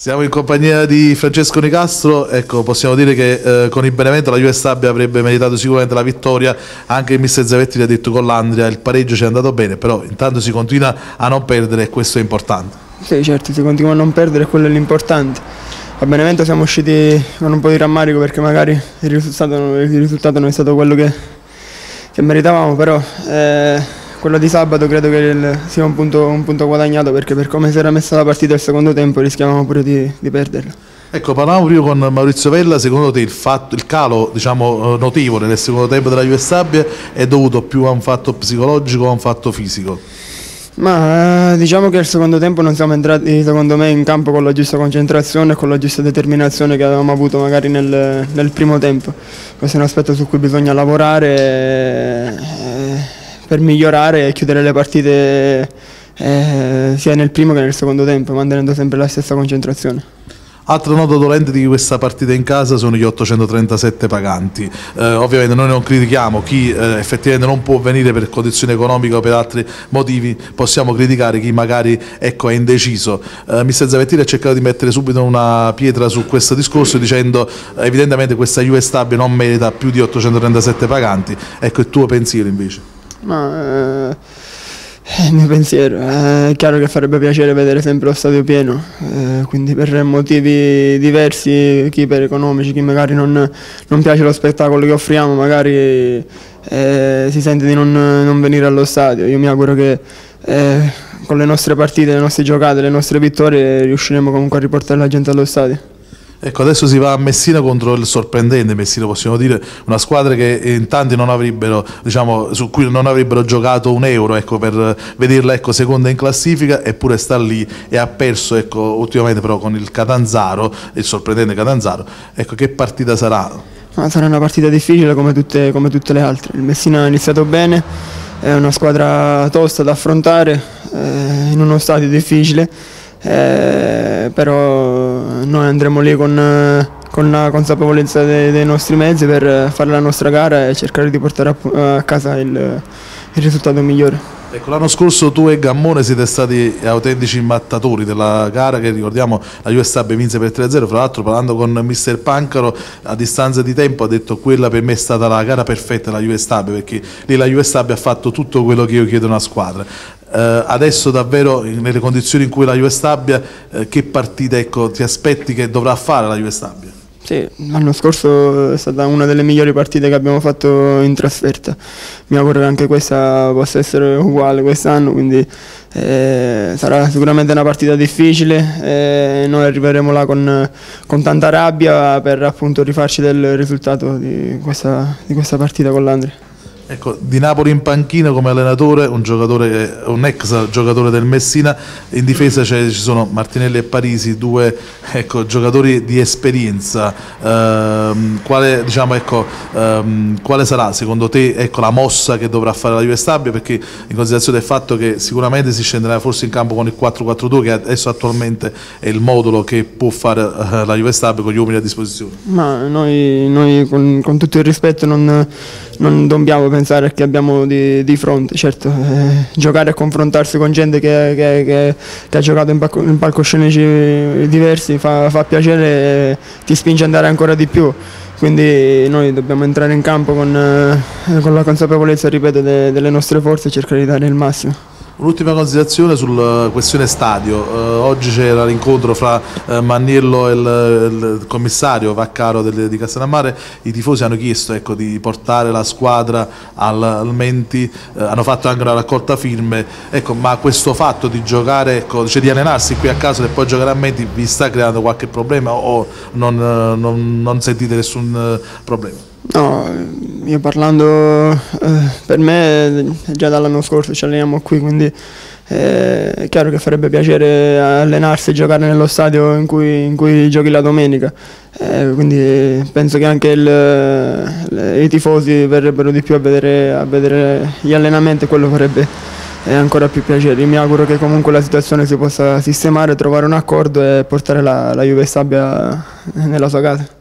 Siamo in compagnia di Francesco Nicastro, ecco, possiamo dire che eh, con il Benevento la Juve Stabia avrebbe meritato sicuramente la vittoria, anche il mister Zavetti ha detto con l'Andria, il pareggio ci è andato bene, però intanto si continua a non perdere e questo è importante. Sì, certo, si continua a non perdere e quello è l'importante. A Benevento siamo usciti con un po' di rammarico perché magari il risultato, il risultato non è stato quello che, che meritavamo, però... Eh, quello di sabato credo che sia un punto, un punto, guadagnato perché per come si era messa la partita il secondo tempo rischiavamo pure di, di perderla. Ecco, parlavamo prima con Maurizio Vella, secondo te il, fatto, il calo diciamo, notevole nel secondo tempo della Juve Sabbia è dovuto più a un fatto psicologico o a un fatto fisico? Ma eh, diciamo che il secondo tempo non siamo entrati secondo me in campo con la giusta concentrazione e con la giusta determinazione che avevamo avuto magari nel, nel primo tempo. Questo è un aspetto su cui bisogna lavorare. Eh, per migliorare e chiudere le partite eh, sia nel primo che nel secondo tempo, mantenendo sempre la stessa concentrazione. Altra nota dolente di questa partita in casa sono gli 837 paganti. Eh, ovviamente noi non critichiamo chi eh, effettivamente non può venire per condizioni economiche o per altri motivi, possiamo criticare chi magari ecco, è indeciso. Eh, Mister Zavettini ha cercato di mettere subito una pietra su questo discorso dicendo eh, evidentemente questa Juve Stabile non merita più di 837 paganti. Ecco il tuo pensiero invece. Ma eh, il mio pensiero è chiaro che farebbe piacere vedere sempre lo stadio pieno, eh, quindi per motivi diversi, chi per economici, chi magari non, non piace lo spettacolo che offriamo, magari eh, si sente di non, non, venire allo stadio. Io mi auguro che eh, con le nostre partite, le nostre giocate, le nostre vittorie riusciremo comunque a riportare la gente allo stadio. Ecco, adesso si va a Messina contro il sorprendente Messina, possiamo dire, una squadra che in tanti non avrebbero, diciamo, su cui non avrebbero giocato un euro ecco, per vederla ecco, seconda in classifica, eppure sta lì e ha perso ecco, ultimamente però con il Catanzaro, il sorprendente Catanzaro. Ecco, che partita sarà? Ma sarà una partita difficile come tutte, come tutte le altre. Il Messina ha iniziato bene, è una squadra tosta da affrontare eh, in uno stadio difficile eh, però noi andremo lì con, con la consapevolezza dei, dei, nostri mezzi per fare la nostra gara e cercare di portare a, a casa il, il risultato migliore. Ecco, l'anno scorso tu e Gammone siete stati autentici mattatori della gara che ricordiamo la Juve Stabia vinse per 3-0, fra l'altro parlando con mister Pancaro a distanza di tempo ha detto quella per me è stata la gara perfetta della Juve Stabia perché lì la Juve Stabia ha fatto tutto quello che io chiedo a una squadra. Eh, adesso davvero nelle condizioni in cui la Juve Stabia, eh, che partita ecco, ti aspetti che dovrà fare la Juve Stabia? Sì, l'anno scorso è stata una delle migliori partite che abbiamo fatto in trasferta. Mi auguro che anche questa possa essere uguale quest'anno, quindi eh, sarà sicuramente una partita difficile. Eh, noi arriveremo là con, con, tanta rabbia per appunto rifarci del risultato di questa, di questa partita con l'Andria. Ecco, di Napoli in panchina come allenatore, un, un ex giocatore del Messina, in difesa ci sono Martinelli e Parisi, due ecco, giocatori di esperienza. Ehm, quale, diciamo, ecco, ehm, quale, sarà secondo te ecco, la mossa che dovrà fare la Juve Stabia? Perché in considerazione del fatto che sicuramente si scenderà forse in campo con il 4-4-2 che adesso attualmente è il modulo che può fare eh, la Juve Stabia con gli uomini a disposizione. Ma noi, noi con, con tutto il rispetto non non dobbiamo pensare che abbiamo di, di fronte, certo, eh, giocare e confrontarsi con gente che, che, che, che ha giocato in, palco, in, palcoscenici diversi fa, fa piacere e ti spinge ad andare ancora di più quindi noi dobbiamo entrare in campo con, eh, con la consapevolezza, ripeto, de, delle nostre forze e cercare di dare il massimo. Un'ultima considerazione sulla questione stadio, eh, oggi c'era l'incontro fra eh, Manniello e il, il commissario Vaccaro del, di Castellammare, i tifosi hanno chiesto ecco, di portare la squadra al, al Menti, eh, hanno fatto anche una raccolta firme, ecco, ma questo fatto di giocare, ecco, cioè di allenarsi qui a casa e poi giocare a Menti vi sta creando qualche problema o non, non, non sentite nessun eh, problema? No, io parlando eh, per me già dall'anno scorso ci alleniamo qui, quindi eh, è chiaro che farebbe piacere allenarsi e giocare nello stadio in cui, in cui giochi la domenica. Eh, quindi penso che anche il, le, i tifosi verrebbero di più a vedere, a vedere gli allenamenti e quello farebbe eh, ancora più piacere. Mi auguro che comunque la situazione si possa sistemare, trovare un accordo e portare la, la Juve Stabia nella sua casa.